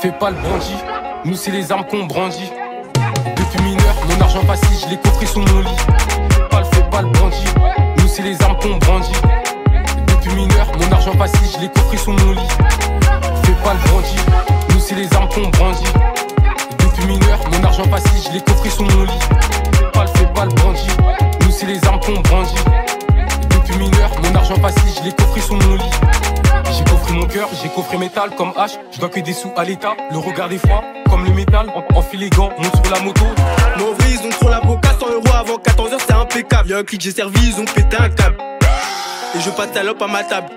Fais pas le bandit, nous c'est les armes qu'on brandit. Depuis mineur, mon argent facile, je l'ai coffré sous mon lit. Pas le, fais pas le bandit, nous c'est les armes qu'on brandit. Depuis mineur, mon argent facile, je l'ai coffré sous mon lit. Fais pas le bandit, nous c'est les armes qu'on brandit. Depuis mineur, mon argent facile, je l'ai coffré sous mon lit. Je l'ai coffré sous mon lit. J'ai coffré mon cœur, j'ai coffré métal comme H. Je dois que des sous à l'état. Le regard des fois, comme le métal. Enfile les gants, monte sur la moto. Vrai, ils ont trop l'avocat 100 euros avant 14h, c'est impeccable. Y'a un clic, j'ai servi, ils ont pété un câble. Et je passe salope à ma table.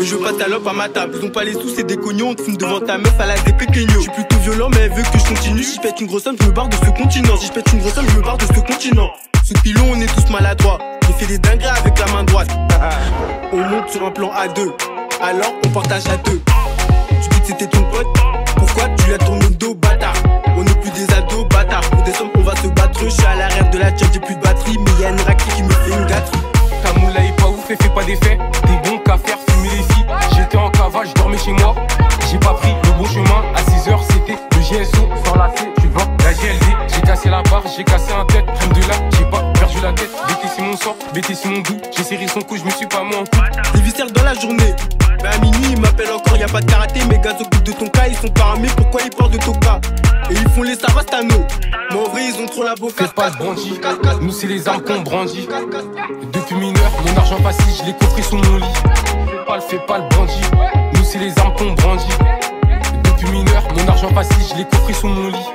Et je passe salope à ma table. Ils ont pas les sous, c'est des cognons. On te fume devant ta meuf à la des Je suis plutôt violent, mais elle veut que je continue. Si je pète une grosse somme, je me barre de ce continent. Si je pète une grosse somme, je me barre de ce continent. Sous pilon, on est tous maladroits. Fait des dingueries avec la main droite. On monte sur un plan A2 alors on partage à deux. Tu dis que c'était ton pote, pourquoi tu lui as tourné le dos, bâtard? On n'est plus des ados, bâtard. Pour des sommes, on va se battre. Je suis à l'arrière de la tête, j'ai plus de batterie, mais y a une raclée qui me fait une gâterie. Ta moula est pas ouf et fais pas d'effet. T'es bon qu'à faire fumer les filles. J'étais en cavale, je dormais chez moi. J'ai pas pris le bon chemin. À 6h, c'était le GSO. Sans la C, tu vois, la GLD. J'ai cassé la barre, j'ai cassé un mon sang, BT c'est mon goût. J'ai serré son cou, je me suis pas moins Des viscères dans la journée. Mais à minuit, ils m'appellent encore, y a pas de karaté. Mes gars s'occupent de ton cas, ils sont pas armés, pourquoi ils parlent de ton cas Et ils font les savastano. Mais en vrai, ils ont trop la boca. Fais pas de bandit, nous c'est les armes qu'on brandit. Depuis mineur, mon argent facile, je l'ai coffré sous mon lit. Fais pas le, fais pas le bandit, nous c'est les armes qu'on brandit. Depuis mineur, mon argent facile, je l'ai coffré sous mon lit.